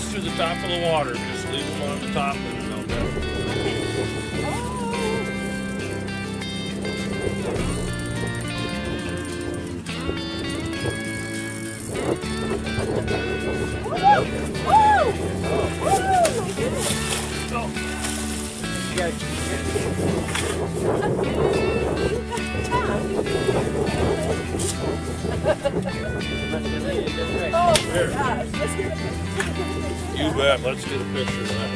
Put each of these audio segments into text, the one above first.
through the top of the water. Just leave them on the top You bet. Let's get a picture of that.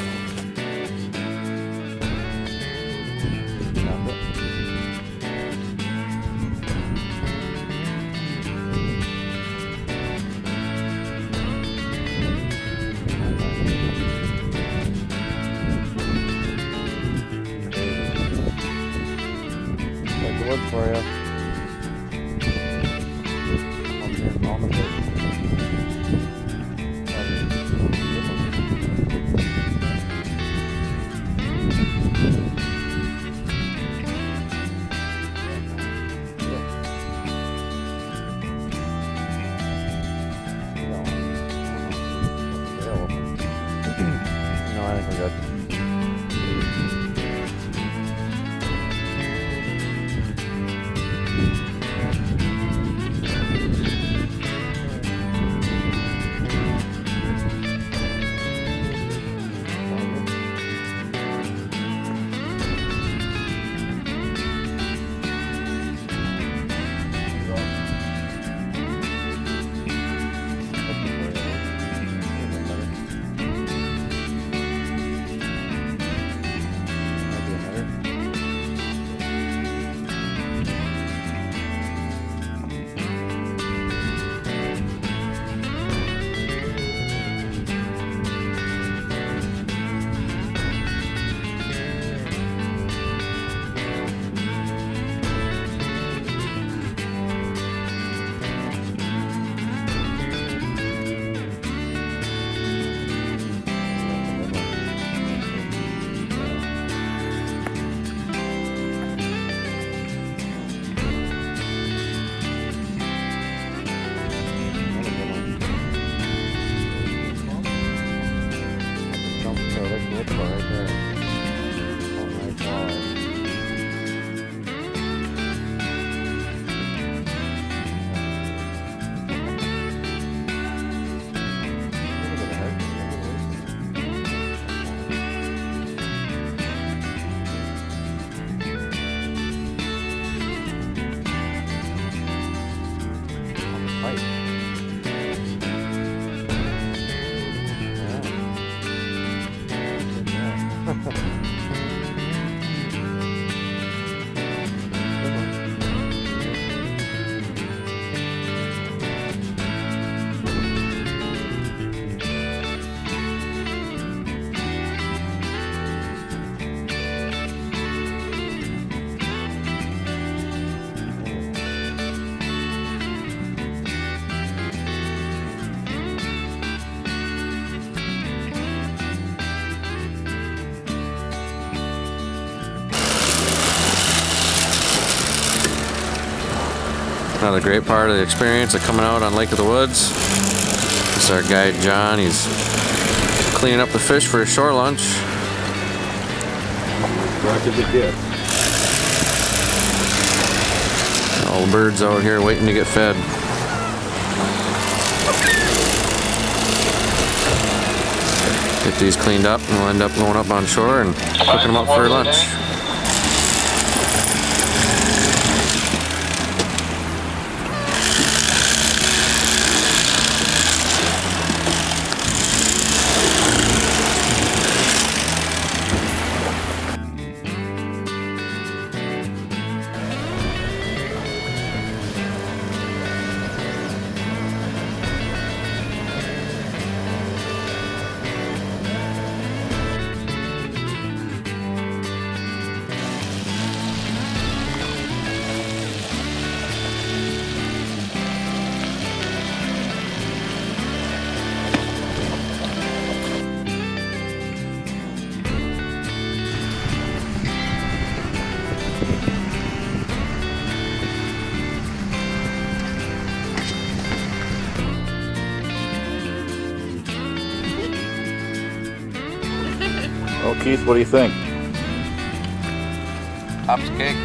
Take the wood for you. Good. Another great part of the experience of coming out on Lake of the Woods. This is our guide John. He's cleaning up the fish for his shore lunch. Right to the dip. All the birds out here waiting to get fed. Get these cleaned up and we'll end up going up on shore and cooking them up for lunch. Well, Keith, what do you think? Pops cake.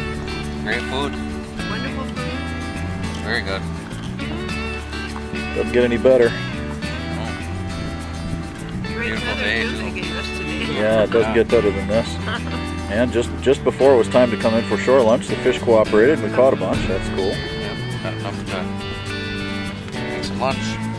Great food. Wonderful food. Very good. Doesn't get any better. Great Beautiful day, too too. they gave us today. Yeah, it doesn't get better than this. And just just before it was time to come in for shore lunch, the fish cooperated and we caught a bunch. That's cool. Yep, got enough to make some lunch.